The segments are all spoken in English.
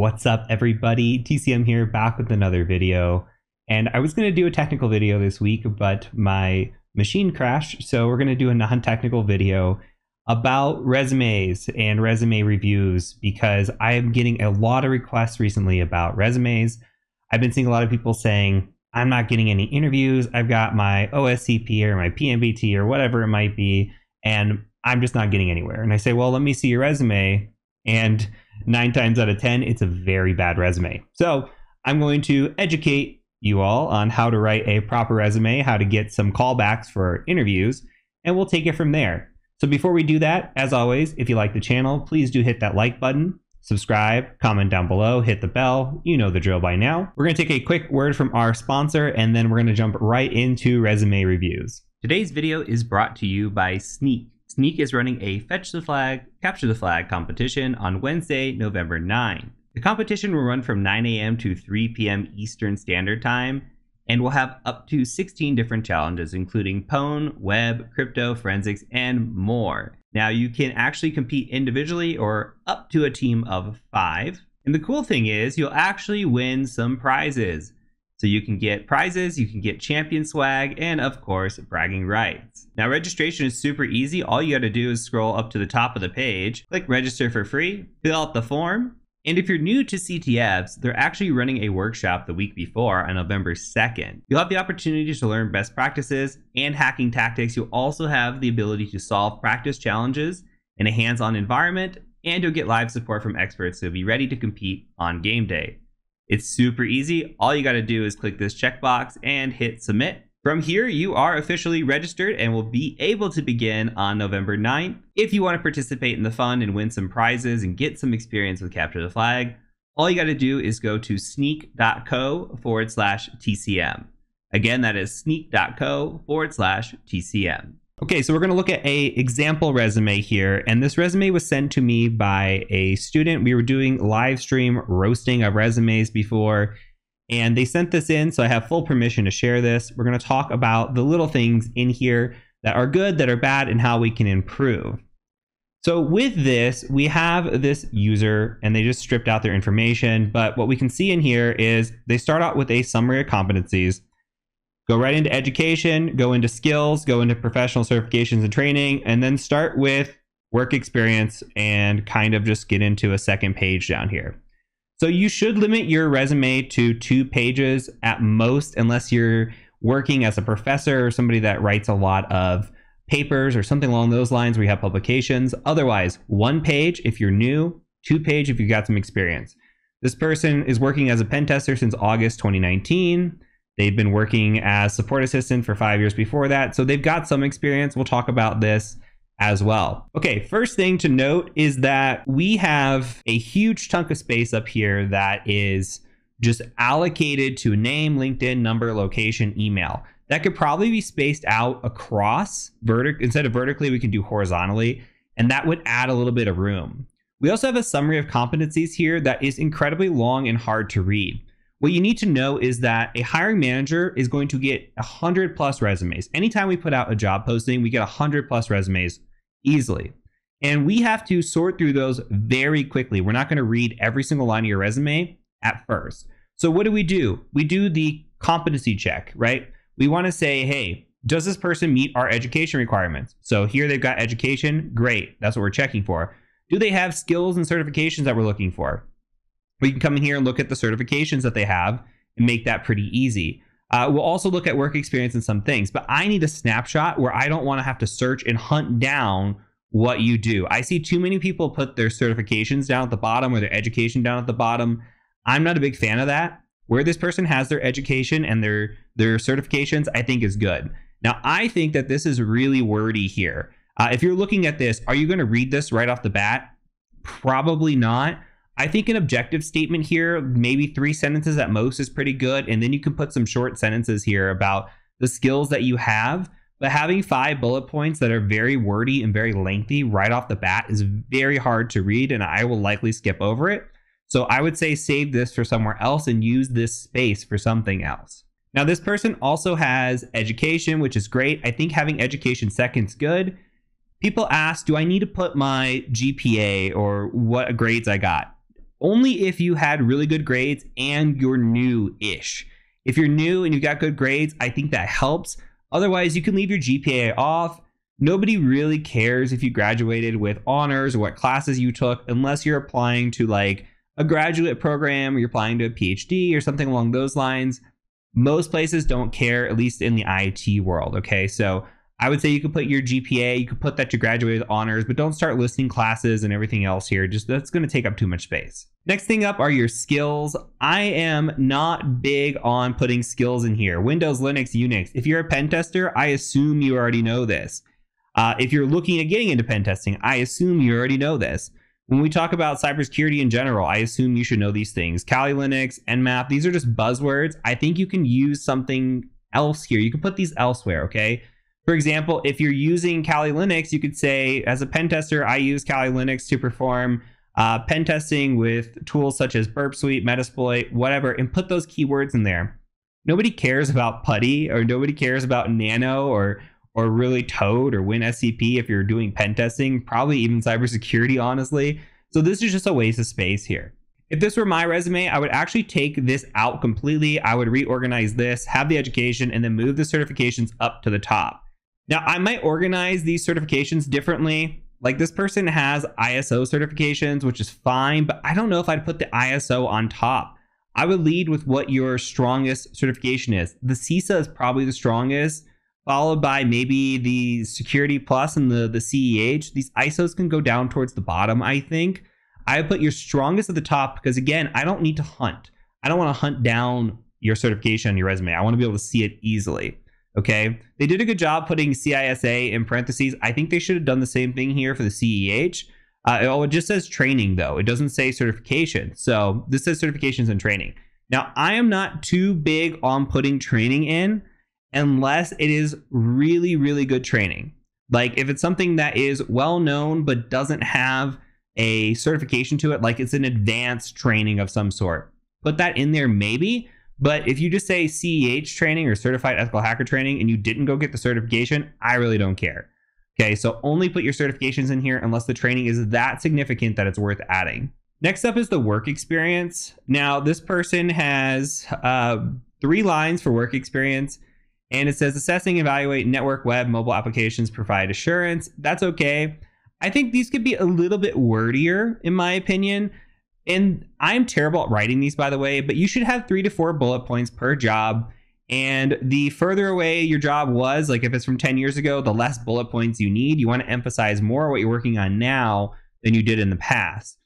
What's up, everybody? TCM here, back with another video. And I was going to do a technical video this week, but my machine crashed, so we're going to do a non-technical video about resumes and resume reviews because I am getting a lot of requests recently about resumes. I've been seeing a lot of people saying, I'm not getting any interviews. I've got my OSCP or my PNPT or whatever it might be, and I'm just not getting anywhere. And I say, well, let me see your resume. And nine times out of 10, it's a very bad resume. So I'm going to educate you all on how to write a proper resume, how to get some callbacks for interviews, and we'll take it from there. So before we do that, as always, if you like the channel, please do hit that like button, subscribe, comment down below, hit the bell. You know the drill by now. We're going to take a quick word from our sponsor, and then we're going to jump right into resume reviews. Today's video is brought to you by Snyk. Snyk is running a Fetch the Flag, Capture the Flag competition on Wednesday, November 9. The competition will run from 9 a.m. to 3 p.m. Eastern Standard Time and will have up to 16 different challenges, including Pwn, Web, Crypto, Forensics, and more. Now, you can actually compete individually or up to a team of five. And the cool thing is, you'll actually win some prizes. So you can get prizes, you can get champion swag, and of course, bragging rights. Now, registration is super easy. All you got to do is scroll up to the top of the page, click register for free, fill out the form, and if you're new to CTFs, they're actually running a workshop the week before on November 2nd. You'll have the opportunity to learn best practices and hacking tactics. You'll also have the ability to solve practice challenges in a hands-on environment, and you'll get live support from experts to be ready to compete on game day. It's super easy. All you got to do is click this checkbox and hit submit. From here, you are officially registered and will be able to begin on November 9th. If you want to participate in the fun and win some prizes and get some experience with Capture the Flag, all you got to do is go to snyk.co forward slash TCM. Again, that is snyk.co forward slash TCM. Okay, so we're going to look at a example resume here, and this resume was sent to me by a student. We were doing live stream roasting of resumes before, and they sent this in, so I have full permission to share this. We're going to talk about the little things in here that are good, that are bad, and how we can improve. So with this, we have this user and they just stripped out their information. But what we can see in here is they start out with a summary of competencies go right into education, go into skills, go into professional certifications and training, and then start with work experience and kind of just get into a second page down here. So you should limit your resume to two pages at most, unless you're working as a professor or somebody that writes a lot of papers or something along those lines where you have publications. Otherwise, one page if you're new, two page if you've got some experience. This person is working as a pen tester since August 2019. They've been working as support assistant for five years before that, so they've got some experience. We'll talk about this as well. Okay, first thing to note is that we have a huge chunk of space up here that is just allocated to name, LinkedIn, number, location, email. That could probably be spaced out across vertic instead of vertically, we can do horizontally, and that would add a little bit of room. We also have a summary of competencies here that is incredibly long and hard to read. What you need to know is that a hiring manager is going to get 100 plus resumes. Anytime we put out a job posting, we get 100 plus resumes easily. And we have to sort through those very quickly. We're not going to read every single line of your resume at first. So, what do we do? We do the competency check, right? We want to say, hey, does this person meet our education requirements? So, here they've got education. Great. That's what we're checking for. Do they have skills and certifications that we're looking for? We can come in here and look at the certifications that they have and make that pretty easy. Uh, we'll also look at work experience and some things, but I need a snapshot where I don't want to have to search and hunt down what you do. I see too many people put their certifications down at the bottom or their education down at the bottom. I'm not a big fan of that. Where this person has their education and their their certifications, I think is good. Now, I think that this is really wordy here. Uh, if you're looking at this, are you going to read this right off the bat? Probably not. I think an objective statement here, maybe three sentences at most, is pretty good. And then you can put some short sentences here about the skills that you have. But having five bullet points that are very wordy and very lengthy right off the bat is very hard to read, and I will likely skip over it. So I would say save this for somewhere else and use this space for something else. Now, this person also has education, which is great. I think having education second is good. People ask, do I need to put my GPA or what grades I got? Only if you had really good grades and you're new ish. If you're new and you've got good grades, I think that helps. Otherwise, you can leave your GPA off. Nobody really cares if you graduated with honors or what classes you took unless you're applying to like a graduate program or you're applying to a PhD or something along those lines. Most places don't care, at least in the IT world. Okay. So I would say you could put your GPA, you could put that you graduated with honors, but don't start listing classes and everything else here. Just that's going to take up too much space. Next thing up are your skills. I am not big on putting skills in here. Windows, Linux, Unix. If you're a pen tester, I assume you already know this. Uh, if you're looking at getting into pen testing, I assume you already know this. When we talk about cybersecurity in general, I assume you should know these things. Kali Linux, Nmap, these are just buzzwords. I think you can use something else here. You can put these elsewhere, okay? For example, if you're using Kali Linux, you could say, as a pen tester, I use Kali Linux to perform uh, pen testing with tools such as Burp Suite, Metasploit, whatever, and put those keywords in there. Nobody cares about PuTTY or nobody cares about Nano or or really Toad or WinSCP if you're doing pen testing, probably even cybersecurity, honestly. So this is just a waste of space here. If this were my resume, I would actually take this out completely. I would reorganize this, have the education, and then move the certifications up to the top. Now, I might organize these certifications differently. Like this person has ISO certifications, which is fine, but I don't know if I'd put the ISO on top. I would lead with what your strongest certification is. The CISA is probably the strongest followed by maybe the Security Plus and the, the CEH. These ISOs can go down towards the bottom, I think. I put your strongest at the top because, again, I don't need to hunt. I don't want to hunt down your certification on your resume. I want to be able to see it easily. Okay. They did a good job putting CISA in parentheses. I think they should have done the same thing here for the CEH. Uh, oh, it just says training, though. It doesn't say certification. So this says certifications and training. Now, I am not too big on putting training in unless it is really, really good training. Like if it's something that is well known but doesn't have a certification to it, like it's an advanced training of some sort, put that in there maybe. But if you just say CEH training or certified ethical hacker training and you didn't go get the certification, I really don't care. Okay, so only put your certifications in here unless the training is that significant that it's worth adding. Next up is the work experience. Now, this person has uh, three lines for work experience. And it says assessing, evaluate network, web, mobile applications, provide assurance. That's okay. I think these could be a little bit wordier, in my opinion. And I'm terrible at writing these, by the way, but you should have three to four bullet points per job. And the further away your job was, like if it's from 10 years ago, the less bullet points you need. You want to emphasize more what you're working on now than you did in the past.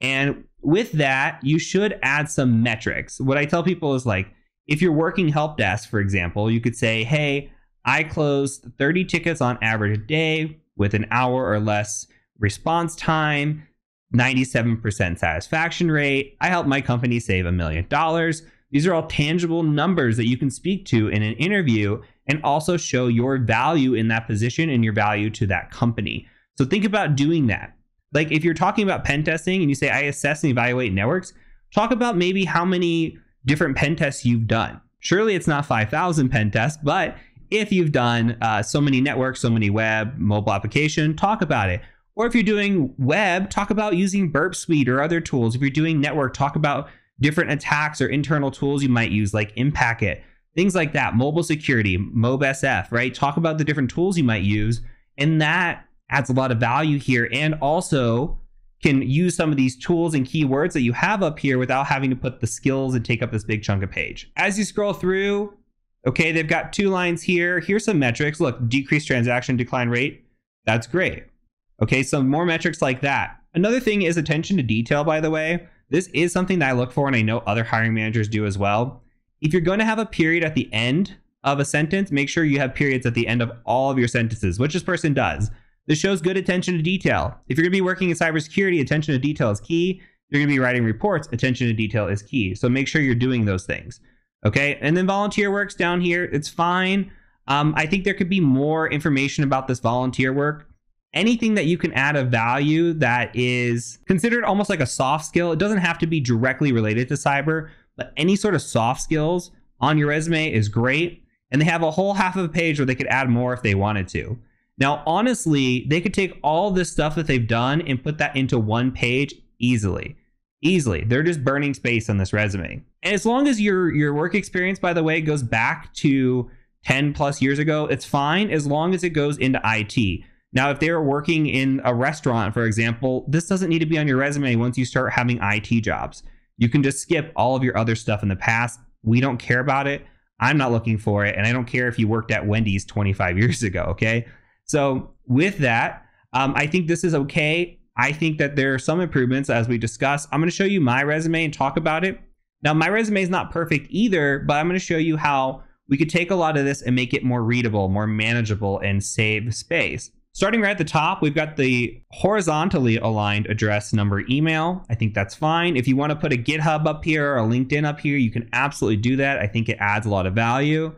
And with that, you should add some metrics. What I tell people is like, if you're working help desk, for example, you could say, hey, I closed 30 tickets on average a day with an hour or less response time, 97% satisfaction rate. I helped my company save a million dollars. These are all tangible numbers that you can speak to in an interview and also show your value in that position and your value to that company. So think about doing that. Like if you're talking about pen testing and you say, I assess and evaluate networks, talk about maybe how many different pen tests you've done. Surely it's not 5,000 pen tests, but if you've done uh, so many networks, so many web, mobile application, talk about it. Or if you're doing web, talk about using Burp Suite or other tools. If you're doing network, talk about different attacks or internal tools you might use, like Impacket, things like that. Mobile security, MobSF, right? Talk about the different tools you might use. And that adds a lot of value here. And also, can use some of these tools and keywords that you have up here without having to put the skills and take up this big chunk of page. As you scroll through, okay, they've got two lines here. Here's some metrics. Look, decreased transaction decline rate. That's great. Okay, so more metrics like that. Another thing is attention to detail, by the way. This is something that I look for and I know other hiring managers do as well. If you're going to have a period at the end of a sentence, make sure you have periods at the end of all of your sentences, which this person does. This shows good attention to detail. If you're going to be working in cybersecurity, attention to detail is key. If you're going to be writing reports, attention to detail is key. So make sure you're doing those things. Okay. And then volunteer works down here. It's fine. Um, I think there could be more information about this volunteer work. Anything that you can add a value that is considered almost like a soft skill. It doesn't have to be directly related to cyber, but any sort of soft skills on your resume is great. And they have a whole half of a page where they could add more if they wanted to. Now, honestly, they could take all this stuff that they've done and put that into one page easily. Easily. They're just burning space on this resume. And as long as your your work experience, by the way, goes back to 10 plus years ago, it's fine as long as it goes into IT. Now, if they are working in a restaurant, for example, this doesn't need to be on your resume once you start having IT jobs. You can just skip all of your other stuff in the past. We don't care about it. I'm not looking for it. And I don't care if you worked at Wendy's 25 years ago. Okay. So, with that, um, I think this is okay. I think that there are some improvements as we discuss. I'm going to show you my resume and talk about it. Now, my resume is not perfect either, but I'm going to show you how we could take a lot of this and make it more readable, more manageable, and save space. Starting right at the top, we've got the horizontally aligned address number email. I think that's fine. If you want to put a GitHub up here or a LinkedIn up here, you can absolutely do that. I think it adds a lot of value.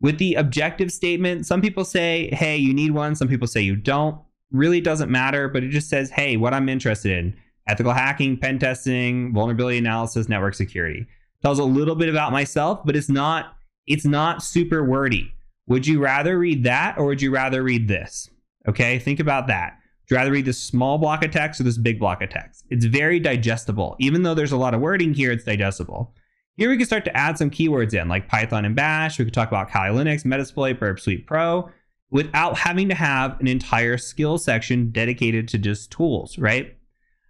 With the objective statement, some people say, hey, you need one. Some people say you don't. Really doesn't matter, but it just says, hey, what I'm interested in ethical hacking, pen testing, vulnerability analysis, network security. Tells a little bit about myself, but it's not it's not super wordy. Would you rather read that or would you rather read this? Okay, think about that. Would you rather read this small block of text or this big block of text? It's very digestible. Even though there's a lot of wording here, it's digestible. Here we can start to add some keywords in, like Python and Bash. We could talk about Kali Linux, Metasploit, Burp Suite Pro, without having to have an entire skill section dedicated to just tools, right?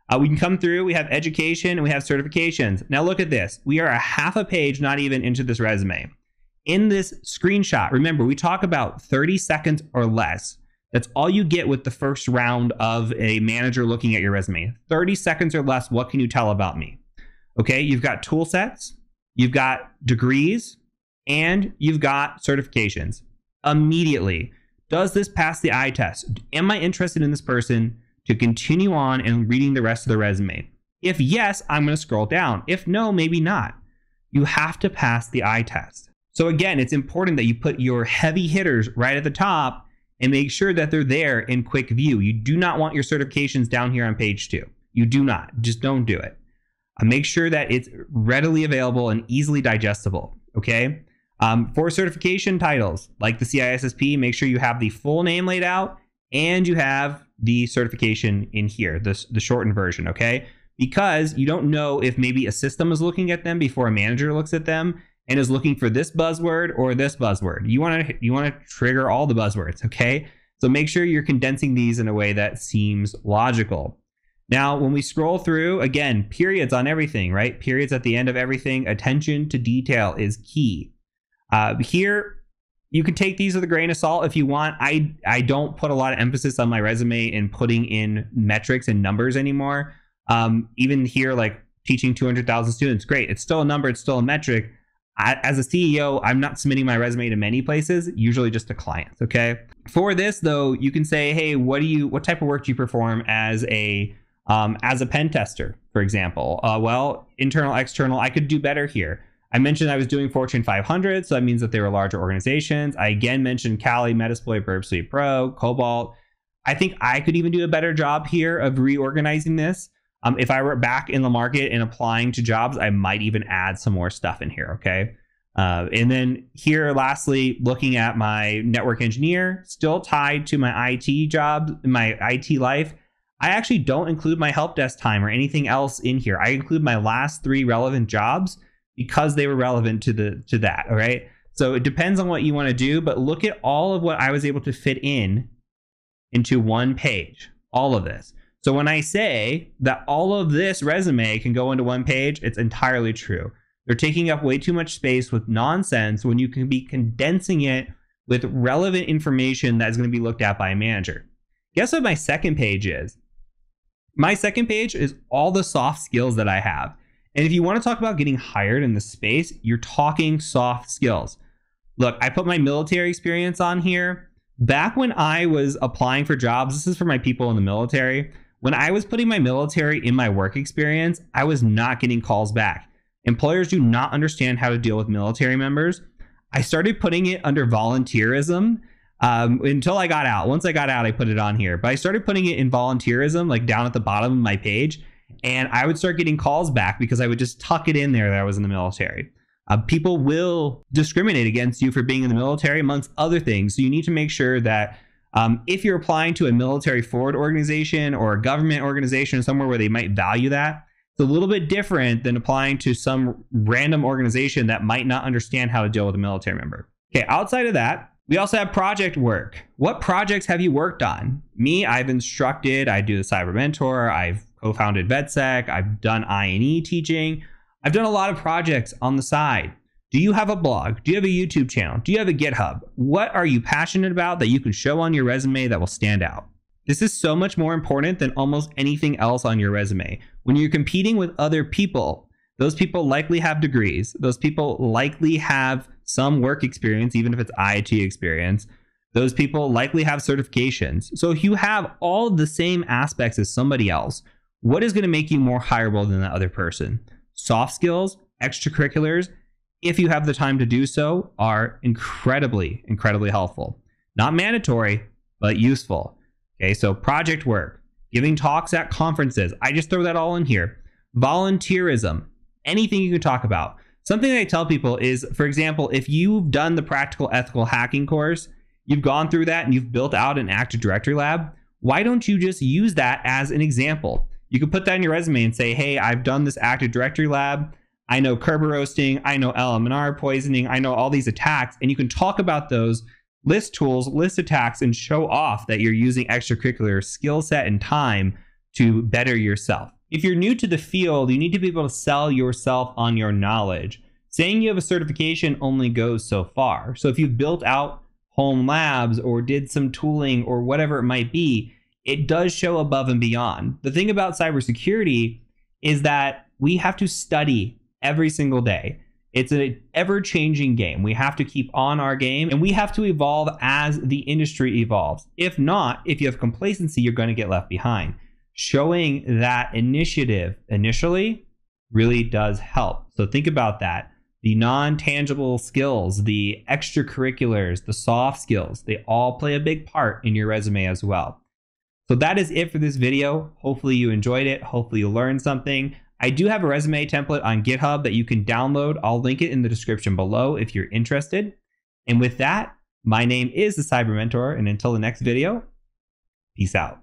Uh, we can come through, we have education, and we have certifications. Now look at this. We are a half a page, not even into this resume. In this screenshot, remember, we talk about 30 seconds or less. That's all you get with the first round of a manager looking at your resume. 30 seconds or less, what can you tell about me? Okay, you've got tool sets, you've got degrees, and you've got certifications. Immediately, does this pass the eye test? Am I interested in this person to continue on and reading the rest of the resume? If yes, I'm going to scroll down. If no, maybe not. You have to pass the eye test. So again, it's important that you put your heavy hitters right at the top and make sure that they're there in quick view. You do not want your certifications down here on page two. You do not. Just don't do it. Uh, make sure that it's readily available and easily digestible. Okay. Um, for certification titles like the CISSP, make sure you have the full name laid out and you have the certification in here, this the shortened version. Okay. Because you don't know if maybe a system is looking at them before a manager looks at them and is looking for this buzzword or this buzzword. You want to you want to trigger all the buzzwords, okay? So make sure you're condensing these in a way that seems logical. Now, when we scroll through, again, periods on everything, right? Periods at the end of everything. Attention to detail is key. Uh, here, you can take these with a grain of salt if you want. I I don't put a lot of emphasis on my resume in putting in metrics and numbers anymore. Um, even here, like teaching 200,000 students, great. It's still a number. It's still a metric As a CEO, I'm not submitting my resume to many places, usually just to clients. Okay. For this though, you can say, hey, what do you, what type of work do you perform as a, um, as a pen tester, for example? Uh, well, internal, external, I could do better here. I mentioned I was doing Fortune 500, so that means that they were larger organizations. I again mentioned Kali, Metasploit, Burp Suite Pro, Cobalt. I think I could even do a better job here of reorganizing this. Um, if I were back in the market and applying to jobs, I might even add some more stuff in here. Okay. Uh, and then here, lastly, looking at my network engineer, still tied to my IT job, my IT life. I actually don't include my help desk time or anything else in here. I include my last three relevant jobs because they were relevant to the to that. All right. So it depends on what you want to do, but look at all of what I was able to fit in into one page. All of this. So when I say that all of this resume can go into one page, it's entirely true. They're taking up way too much space with nonsense when you can be condensing it with relevant information that's going to be looked at by a manager. Guess what my second page is? My second page is all the soft skills that I have. And if you want to talk about getting hired in the space, you're talking soft skills. Look, I put my military experience on here. Back when I was applying for jobs, this is for my people in the military. When I was putting my military in my work experience, I was not getting calls back. Employers do not understand how to deal with military members. I started putting it under volunteerism um, until I got out. Once I got out, I put it on here. But I started putting it in volunteerism, like down at the bottom of my page. And I would start getting calls back because I would just tuck it in there that I was in the military. Uh, people will discriminate against you for being in the military, amongst other things. So you need to make sure that um, if you're applying to a military forward organization or a government organization somewhere where they might value that, It's a little bit different than applying to some random organization that might not understand how to deal with a military member. Okay, outside of that, we also have project work. What projects have you worked on? Me, I've instructed, I do the Cyber Mentor, I've co-founded VetSec, I've done I&E teaching. I've done a lot of projects on the side. Do you have a blog? Do you have a YouTube channel? Do you have a GitHub? What are you passionate about that you can show on your resume that will stand out? This is so much more important than almost anything else on your resume. When you're competing with other people, those people likely have degrees. Those people likely have some work experience, even if it's IT experience. Those people likely have certifications. So if you have all the same aspects as somebody else, what is going to make you more hireable than that other person? Soft skills, extracurriculars, if you have the time to do so, are incredibly, incredibly helpful. Not mandatory, but useful. Okay, so project work, giving talks at conferences. I just throw that all in here. Volunteerism, anything you can talk about. Something I tell people is, for example, if you've done the practical ethical hacking course, you've gone through that and you've built out an Active Directory lab, why don't you just use that as an example? You could put that in your resume and say, hey, I've done this Active Directory lab. I know Kerberoasting, I know LLMNR poisoning, I know all these attacks, and you can talk about those list tools, list attacks, and show off that you're using extracurricular skill set and time to better yourself. If you're new to the field, you need to be able to sell yourself on your knowledge. Saying you have a certification only goes so far. So if you've built out home labs or did some tooling or whatever it might be, it does show above and beyond. The thing about cybersecurity is that we have to study every single day. It's an ever changing game. We have to keep on our game and we have to evolve as the industry evolves. If not, if you have complacency, you're going to get left behind. Showing that initiative initially really does help. So think about that. The non tangible skills, the extracurriculars, the soft skills, they all play a big part in your resume as well. So that is it for this video. Hopefully you enjoyed it. Hopefully you learned something. I do have a resume template on GitHub that you can download. I'll link it in the description below if you're interested. And with that, my name is the Cyber Mentor, and until the next video, peace out.